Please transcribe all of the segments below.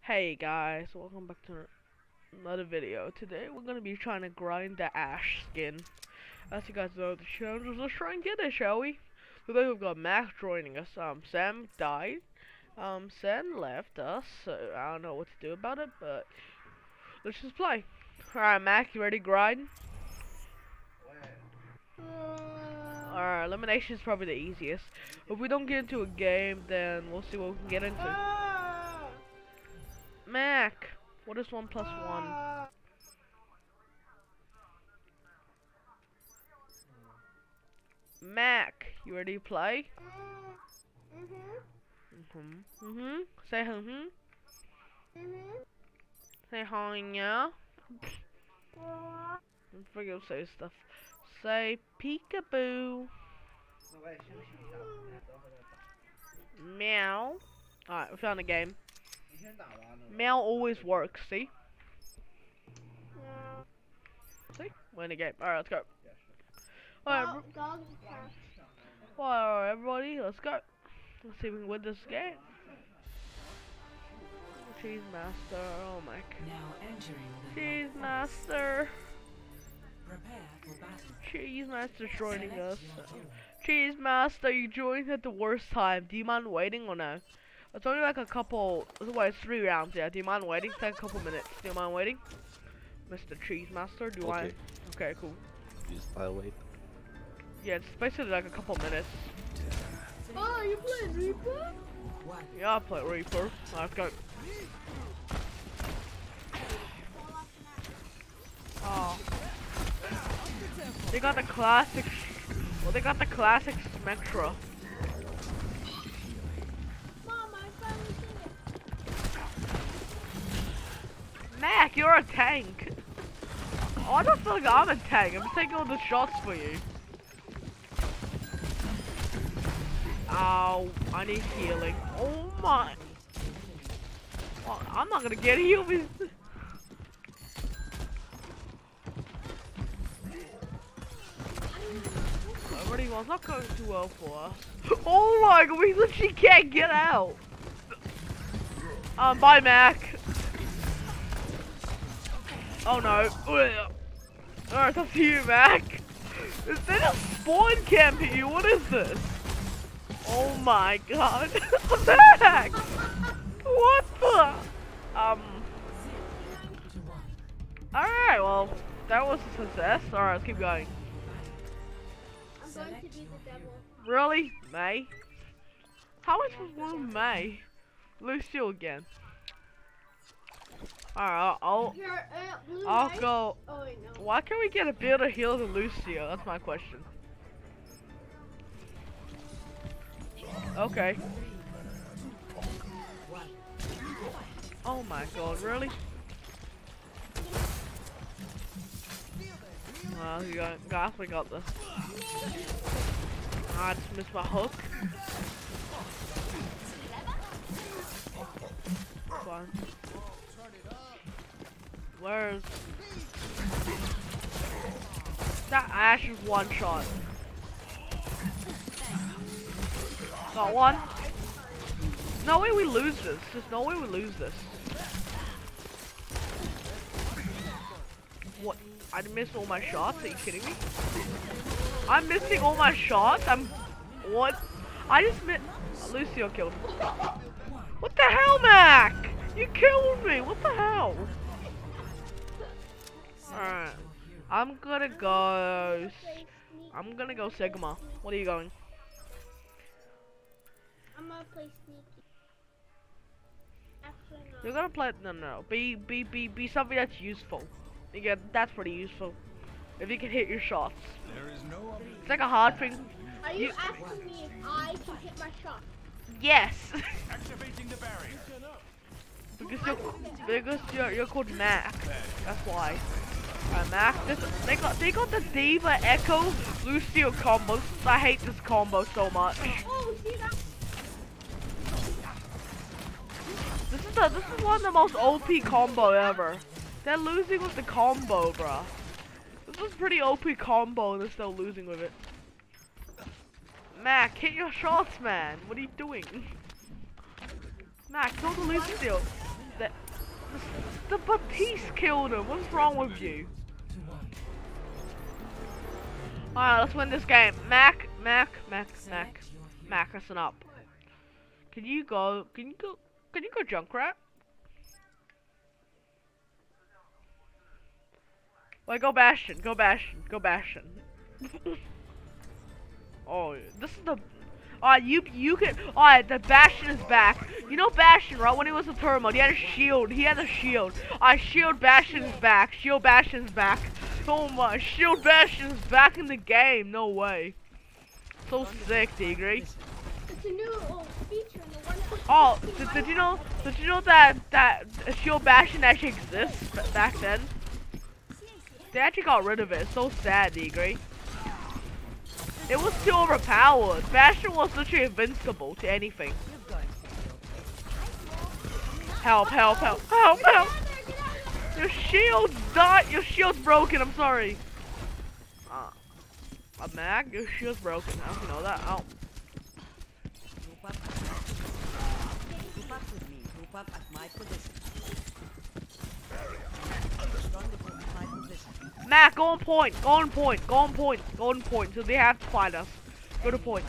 Hey guys, welcome back to another video. Today we're gonna be trying to grind the Ashe skin. As you guys know, the challenge let's try and get it, shall we? Today we've got Mac joining us. Um, Sam died. Um, Sam left us, so I don't know what to do about it, but let's just play. Alright, Mac, you ready to grind? Alright, elimination is probably the easiest. If we don't get into a game, then we'll see what we can get into. Mac, what is one plus one? Mac, you ready to play? Mhm. Mhm. Say mhm. Mhm. Say hi, yeah. I forget to say stuff. Say peekaboo. Meow. Alright, we found a game. Meow always works, see? See? We're in a game. Alright, let's go. Alright, bro- Dog, well, everybody, let's go. Let's see if we can win this game. Cheese Master, oh my god. Now entering the Cheese Master. Prepare for. Cheese Master's joining us. your. Cheese Master, you joined at the worst time. Do you mind waiting or no? It's only like a couple, well, it's three rounds, yeah. Do you mind waiting? Take a couple minutes. Do you mind waiting? Mr. Cheese Master, do you Okay. mind? Okay, cool. Just I'll wait. Yeah, it's basically like a couple minutes. Oh, you playing Reaper? One. Yeah, I'll play Reaper. Let's go. Oh. They got the classic. Well, they got the classic Spectra. Mac, you're a tank. Oh, I don't feel like I'm a tank. I'm taking all the shots for you. Ow, I need healing. Oh my. Well, I'm not gonna get healed. Everybody was not going too well for us. Oh my god, we literally can't get out. Um, bye Mac. Oh no. Alright, up to you, Mac. Is that a spawn camp here? What is this? Oh my god. Mac! What the? Um. Alright, well, that was a success. Alright, let's keep going. I'm going to be the devil. Really? May? How is this one May? Lucio again. Alright, I'll, I'll, I'll go. Oh, wait, no. Why can't we get a better heal to Lucio? That's my question. Okay. Oh my god, really? Well, you got, got, we got this. I just missed my hook. Fine. That Ashe is one shot? Got one. No way we lose this. There's no way we lose this. What? I missed all my shots? Are you kidding me? I'm missing all my shots? I'm... What? I just missed... Lucio killed me. What the hell, Mac? You killed me. What the hell? Alright. I'm gonna go... Play. I'm gonna go Sigma. What are you going? I'm gonna play sneaky. You're gonna play no no no. Be be be be something that's useful. You get that's pretty useful. If you can hit your shots. It's like a hard thing. Are you you- asking me if I can hit my shot? Yes. because you're because you're you're called Mac. That's why. Mac. This they got they got the D.Va Echo Lucio combo. I hate this combo so much. This is the this is one of the most OP combo ever. They're losing with the combo, bruh. This is pretty OP combo and they're still losing with it. Mac, hit your shots, man. What are you doing? Mac, kill the steal. The, the, the Baptiste killed him. What's wrong with you? Alright, let's win this game. Mac, Mac, Mac, Mac. Mac, listen up. Can you go? Can you go? Can you go Junkrat? Wait, go Bastion. Go Bastion. Go Bastion. oh, this is the. Alright, you you can. Alright, the Bastion is back. You know Bastion, right? When he was a turbo, he had a shield. He had a shield. Alright, Shield Bastion's back. Shield Bastion's back. Oh my, Shield Bastion's back in the game. No way. So sick, Tigre. It's a new uh, feature in the one. Oh, did, did you know? Did you know that that Shield Bastion actually exists back then? They actually got rid of it. It's so sad, Tigre. It was too overpowered. Bastion was literally invincible to anything. Help! Help! Help! Help! Help! Your shield's died. Your shield's broken. I'm sorry. Uh, a mag? Your shield's broken. I do you know that? Oh. Group up. Group up with me. Group up at my position. Mac, go on point. Go on point. Go on point. Go on point. So they have to fight us. Go to point.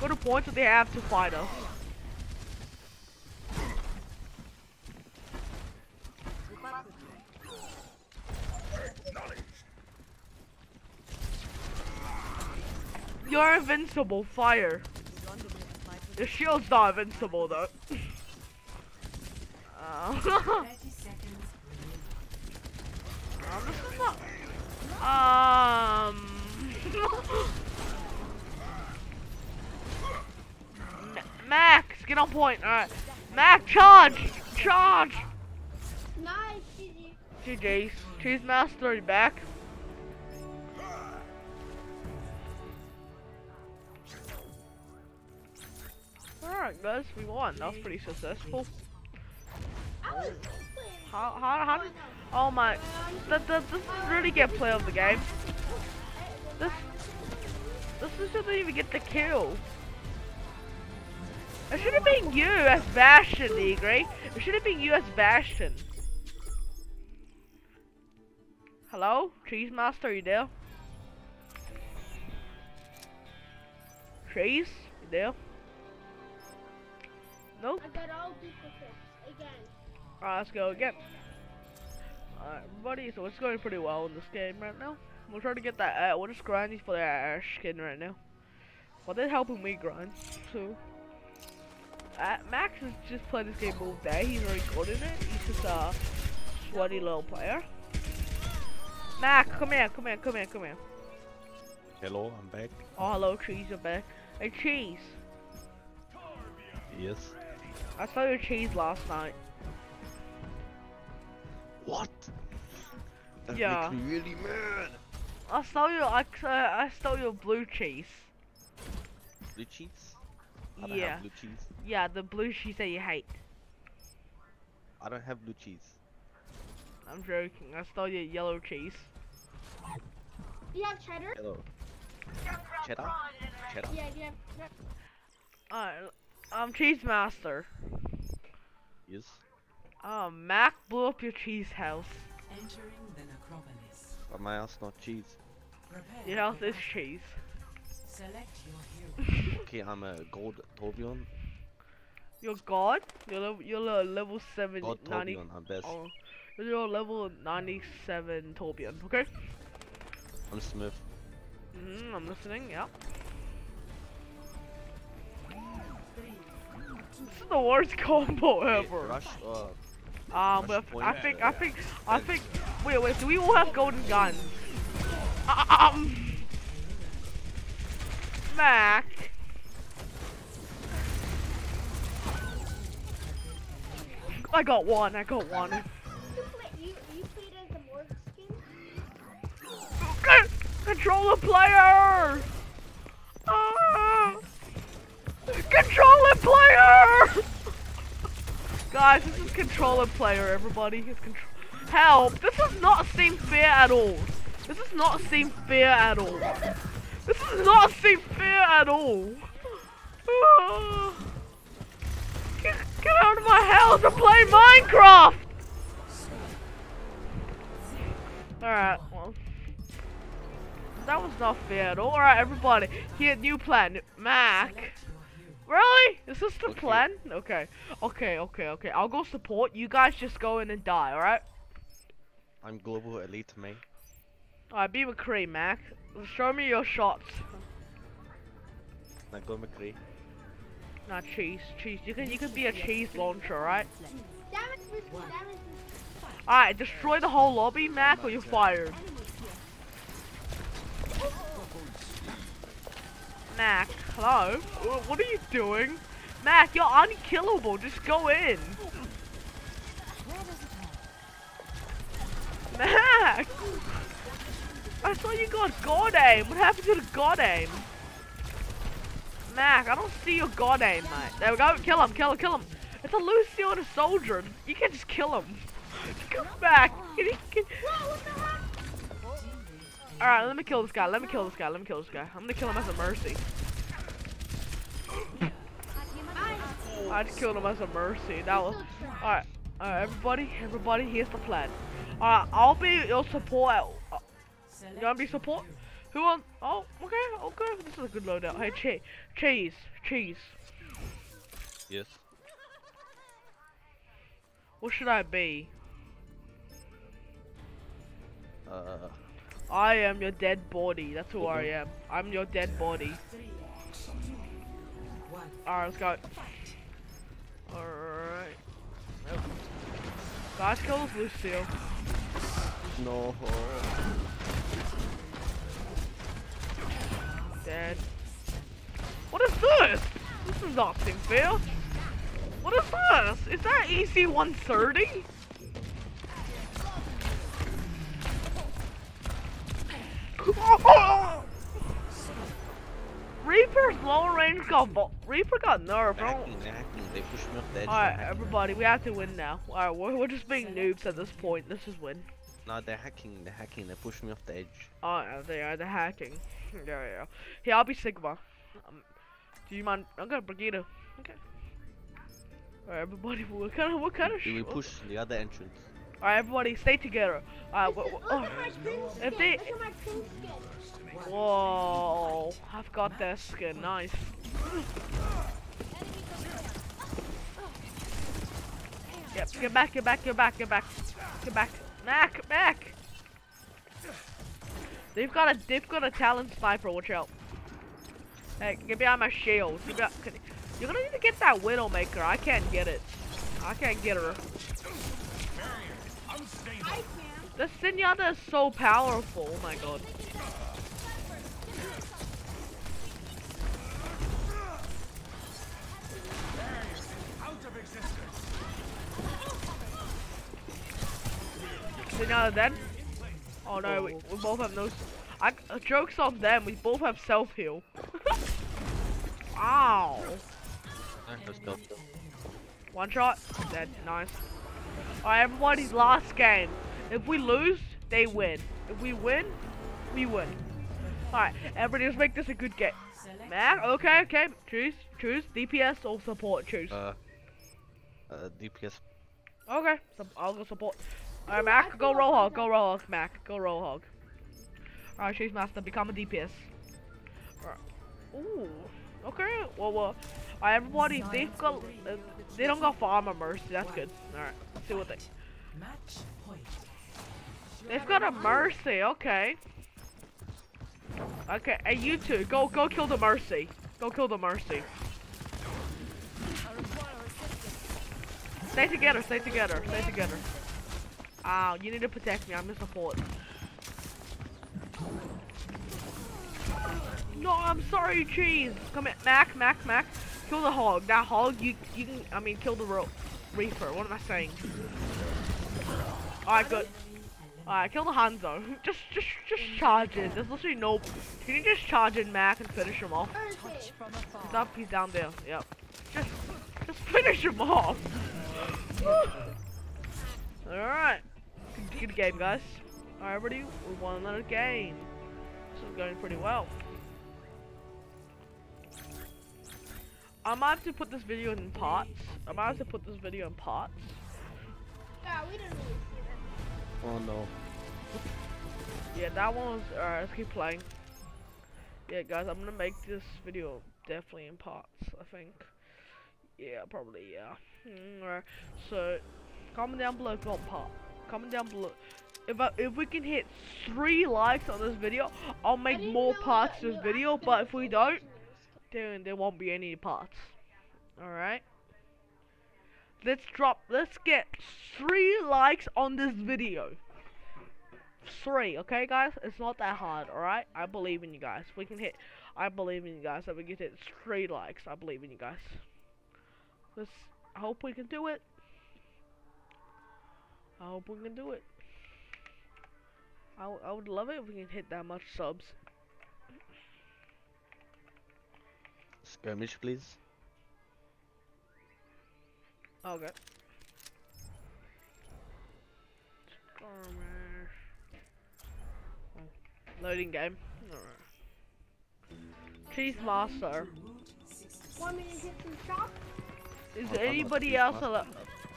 Go to point. So they have to fight us. Group up with me. You're invincible. Fire. Strong to my position. Your shield's not invincible though. Uh, 30 seconds um, this is not. Um. Max, get on point. All right. Mac, charge, charge. Nice, GG. GG's. Cheese Master, you back? Alright guys, we won. That was pretty successful. I was playing. How, how, how did... Oh my... Th th this is really get play of the game. This... This shouldn't even get the kill. It should have been you as Bastion, Negre. It should have been you as Bastion. Hello? Cheese Master, are you there? Cheese? You there? Nope. I got all duplicates again. Alright, let's go again. Alright, everybody, so it's going pretty well in this game right now. We'll try to get that, uh, we're just grinding for that Ashe skin right now. Well, they're helping me grind, so. Uh, Max has just played this game all day, he's very good in it. He's just a sweaty little player. Max, come here, come here, come here, come here. Hello, I'm back. Oh, hello, Cheese, I'm back. Hey, Cheese. Yes. I saw your cheese last night. What? That Yeah. makes me really mad. I saw your, I, uh, I stole your blue cheese. Blue cheese? I don't Yeah. have blue cheese. Yeah, the blue cheese that you hate. I don't have blue cheese. I'm joking. I stole your yellow cheese. Do you have cheddar? Hello. Cheddar? Cheddar? Yeah, do you have cheddar? Alright, um, cheese master. Yes. Um, Mac blew up your cheese house. Entering the necropolis. But my house not cheese. Prepare Your house for is cheese. Select your hero. Okay, I'm a gold Torbjorn. You're god. You're level. You're a level seven God ninety. Torbjorn, I'm best. Oh, you're a level ninety-seven Torbjorn. Okay. I'm Smith. Mhm. I'm listening. Yeah. This is the worst combo ever. rush, uh, Um, Rush. I think, I think, I think. Wait, wait. Do we all have golden guns? Um, Mac. I got one. I got one. You, you, you the Controller player. Ah! Controller player. Guys, this is controller player. Everybody, it's control. Help! This does not seem fair at all. This does not seem fair at all. This does not seem fair at all. Get out of my house to play Minecraft! Alright, well. That was not fair at all. Alright, everybody. Here, new plan. Mac. Really? Is this the Okay. plan? Okay. Okay, okay, okay. I'll go support. You guys just go in and die, alright? I'm global elite main. Alright, be McCree, Mac. Show me your shots. Now go McCree. Not cheese. Cheese. You can you can be a cheese launcher, right? Damage resist, damage Alright, destroy the whole lobby, Mac, or you're fired. Mac, hello? What are you doing? Mac, you're unkillable. Just go in. Mac! I thought you got God aim. What happened to the God aim? Mac, I don't see your God aim, mate. There we go. Kill him, kill him, kill him. It's a Lucio and a soldier. You can't just kill him. Come back. Can you, can... Alright, let me kill this guy. Let me kill this guy. Let me kill this guy. I'm gonna kill him as a mercy. I just killed him as a mercy. That was alright. Alright, everybody, everybody, here's the plan. Alright, I'll be your support. Uh, You gonna be support? Who wants? Oh, okay, okay. This is a good loadout. Hey, che cheese, cheese. Yes. What should I be? Uh, I am your dead body. That's who I mm-hmm. am. I'm your dead body. Alright, let's go. Alright. Nope. Guys, kill this Lucio. no. Dead. What is this? This is not fair. What is this? Is that EC 130? Reaper's long range got bo- Reaper got nerfed. They're I they're push me off the edge. they're Alright, everybody, we have to win now. Alright, we're, we're just being noobs at this point. This is win. No, they're hacking, they're hacking. They push me off the edge. Oh, they are the hacking. Yeah, yeah. Here, I'll be Sigma. Um, do you mind? I'm gonna Brigitte. Okay. Alright, everybody, what kind of what kind of Do we sh- push the other entrance? Alright, everybody, stay together. Alright, Look wha- at wha- my pink oh, if they, Look at my pink skin. whoa, I've got that skin, nice. Yep, get back, get back, get back, get back, get back, Mac, back. They've got a, they've got a talent sniper. Watch out. Hey, get behind my shield. You got, can, you're gonna need to get that Widowmaker. I can't get it. I can't get her. I can. The Zenyatta is so powerful. Oh my god. Zenyatta then, Oh no, we, we both have no. I, uh, joke's on them. We both have self heal. Ow. Let's. One shot, dead, nice. Alright, everybody's last game. If we lose, they win. If we win, we win. Alright, everybody just make this a good game. Man, okay, okay, choose, choose, DPS or support, choose. Uh, uh, DPS. Okay, so I'll go support. Alright, Mac, go Roadhog. go Roadhog, Mac, go Roadhog. Alright, Chase Master, become a DPS. Ooh, okay, well, well. Alright, everybody, they've got, uh, they don't got Pharmercy, that's good. Alright, let's see what they, match point. they've got a mercy, okay. Okay, hey, you two, go, go kill the mercy. Go kill the mercy. Stay together, stay together, stay together. Ow, you need to protect me, I'm the support. No, I'm sorry, cheese. Come here, Mac, Mac, Mac. Kill the hog. That hog, you, you can, I mean, kill the ro reaper. What am I saying? Alright, good. Alright, kill the Hanzo. Just, just, just charge in. There's literally no. Can you just charge in, Mac, and finish him off? He's up, he's down there. Yep. Just, just finish him off. Alright. Good, good game, guys. Alright, everybody, we won another game. This is going pretty well. I might have to put this video in parts. I might have to put this video in parts. Yeah, we didn't really see that. Oh no. Yeah, that one was. Alright, let's keep playing. Yeah, guys, I'm gonna make this video definitely in parts, I think. Yeah, probably, yeah. Mm, alright, so, comment down below if you want part. Comment down below. If, I, if we can hit three likes on this video, I'll make more parts to this video, but if we don't, then there won't be any parts. Alright? Let's drop, let's get three likes on this video. Three, okay guys? It's not that hard, alright? I believe in you guys. We can hit, I believe in you guys that we can hit three likes. I believe in you guys. Let's, I hope we can do it. I hope we can do it. I, w- I would love it if we can hit that much subs. Skirmish, please. Okay. Skirmish. Oh, Loading game. Alright. Cheese Master. Want me to hit some shots? Is Oh, anybody else Master. allowed?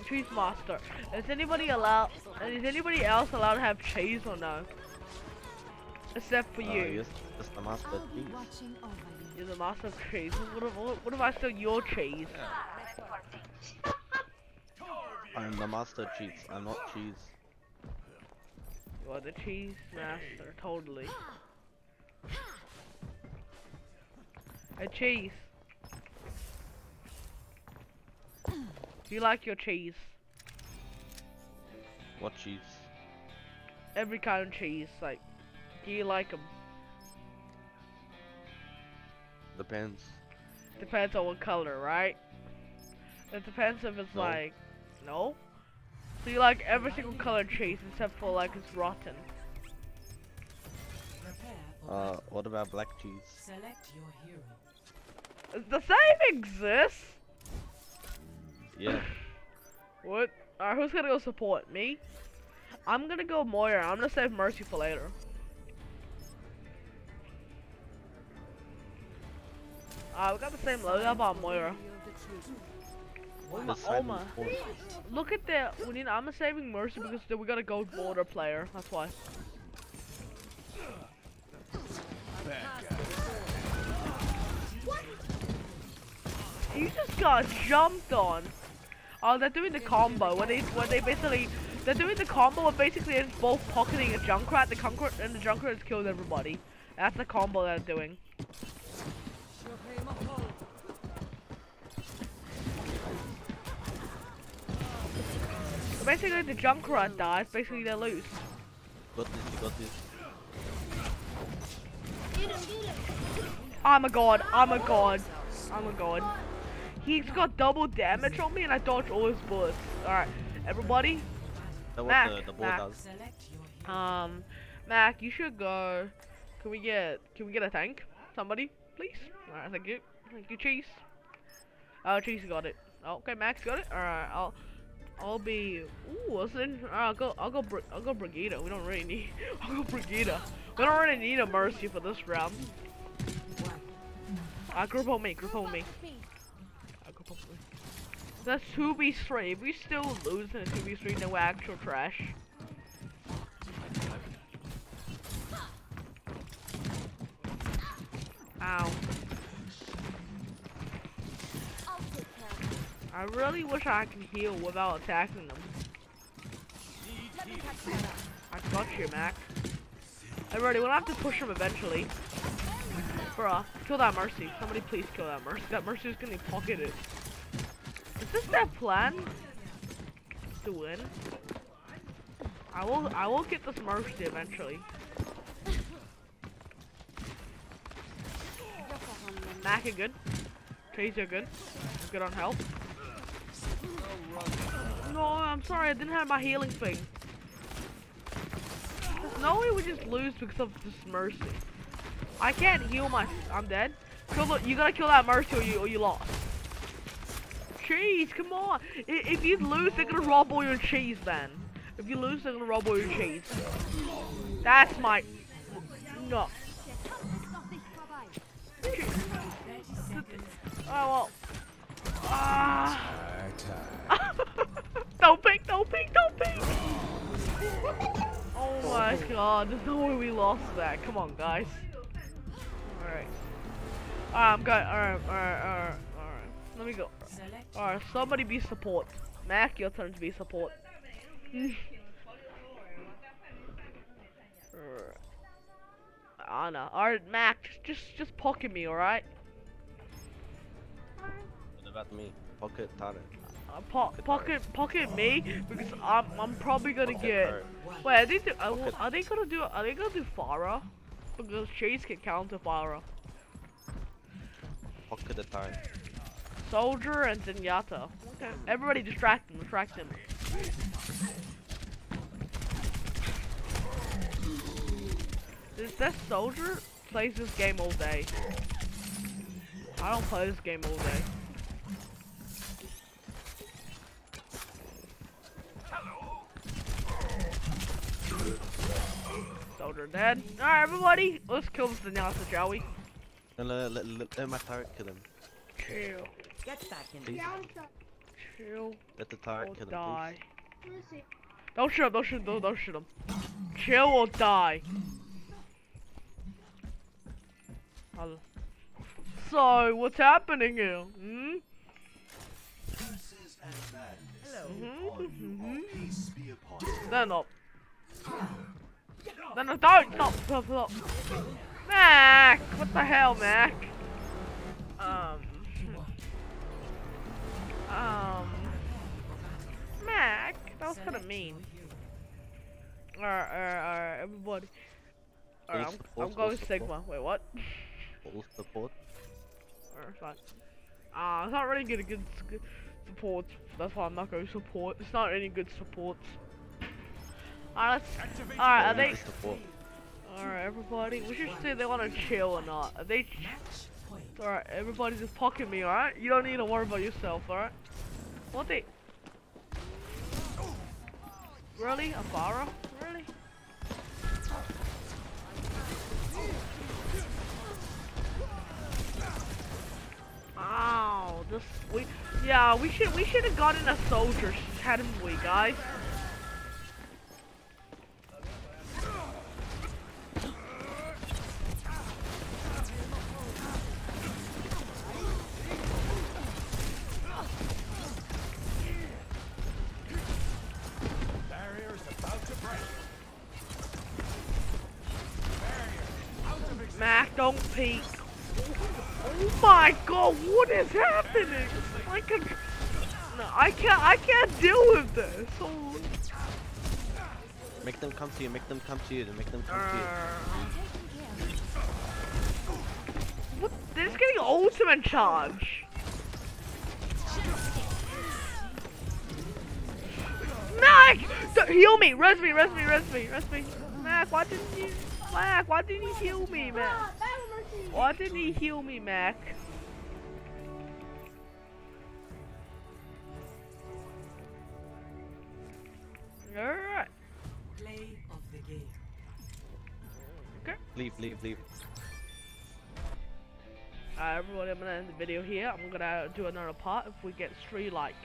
Cheese Master. Is anybody allowed? Is anybody else allowed to have cheese or no? Except for Uh, you. yes, that's the master, please. You're the master of cheese. What if, what, what if I steal your cheese? I'm the master of cheese. I'm not cheese. You are the cheese master, totally. A cheese. Do you like your cheese? What cheese? Every kind of cheese, like, do you like them? Depends. Depends on what color, right? It depends if it's No. like, no? So you like every single color cheese except for like it's rotten. Uh, what about black cheese? Select your hero. Does that even exist? Yeah. What? Alright, who's gonna go support? Me? I'm gonna go Moira. I'm gonna save Mercy for later. Ah, we got the same loadout about Moira. Oma, The Oma. Look at that. We need. I'm saving Mercy because then we got a gold border player. That's why. You just got jumped on. Oh, they're doing the combo where they where they basically they're doing the combo where basically it's both pocketing a Junkrat, the Junkrat and the Junkrat has killed everybody. That's the combo they're doing. So basically, the Junkrat dies. Basically, they lose. Got this, you got this. Get him, get him. I'm a god. I'm a god. I'm a god. He's got double damage on me, and I dodged all his bullets. All right, everybody. That Mac, the, the Mac. does. Select your hero. Um, Mac, you should go. Can we get? Can we get a tank? Somebody, please. All right, thank you. Thank you, Cheese. Oh, Cheese got it. Okay, Max got it. All right, I'll. I'll be. Ooh, listen. I'll go. I'll go. Br I'll go Brigitte. We don't really need. I'll go Brigitte. We don't really need a Mercy for this round. Uh, group on me. Group on me. Uh, group on me. That's 2v3. If we still lose in a 2v3, then we're actual trash. Ow. I really wish I could heal without attacking them. I got you, Mac. Everybody, we'll have to push him eventually. Bruh, kill that Mercy. Somebody please kill that Mercy. That Mercy is gonna pocket it. Is this their plan? To win? I will I will get this Mercy eventually. Mac are good. Chase are good. Good on health. No, I'm sorry, I didn't have my healing thing. There's no way we just lose because of this Mercy. I can't heal my. I'm dead. Kill the, you gotta kill that Mercy or you or you lost. Cheese, come on. If you lose, they're gonna rob all your cheese, then. If you lose, they're gonna rob all your cheese. That's my. No. Oh well. Ah! don't pick, don't pick, don't pick! Oh my god, there's no way we lost that. Come on, guys. Alright. Alright, I'm. Alright, alright, alright, alright. Let me go. Alright, somebody be support. Mac, your turn to be support. Alright. Anna. Alright, Mac, just just pocket me, alright? What about me? Pocket talent. Uh, po pocket pocket me because I'm I'm probably gonna Pocket get. Wait, are they do, are, are they gonna do are they gonna do Pharah? Because Chase can counter Pharah. Pocket the time. Soldier and Zenyatta. Okay. Everybody distract him, distract him. This that soldier plays this game all day. I don't play this game all day. Soldier dead. Alright everybody, let's kill this Zenyatta, shall we? And let, let, let, let my turret kill him. Chill, Get back in there. Chill, Let the turret or kill die. please. Where is he? Don't shoot him, don't shoot him, don't, don't shoot him. Chill or die. Hello. So, what's happening here? Hmm? Hello. Mm-hmm. Then up. Then up. Don't stop, stop, stop. Mac! What the hell, Mac? Um. Um. Mac! That was kinda select mean. your hero. Alright, alright, alright, everybody. Alright, Full I'm, s- I'm full going support. Sigma. Wait, what? Full support. Alright, fine. Ah, it's not really good, good, good support. That's why I'm not going support. It's not any good support. Alright, alright, are they? Alright, everybody. We should see if they want to chill or not. Are they? Alright, everybody just pocket me, alright? You don't need to worry about yourself, alright? What they? Really? A Pharah? Really? Ow, this we yeah, we should we should have gotten a soldier, hadn't we guys? I can't deal with this. Make them come to you, make them come to you, make them come to you. uh, what? They're just getting ultimate charge. Mac! Heal me! Res me, res me, res me, res me. Mac, why didn't you... Mac, why didn't you heal me, Mac? Why didn't he heal me, Mac? Alright. Play of the game. Okay. Leave, leave, leave. Alright, everybody, I'm gonna end the video here. I'm gonna do another part if we get three likes.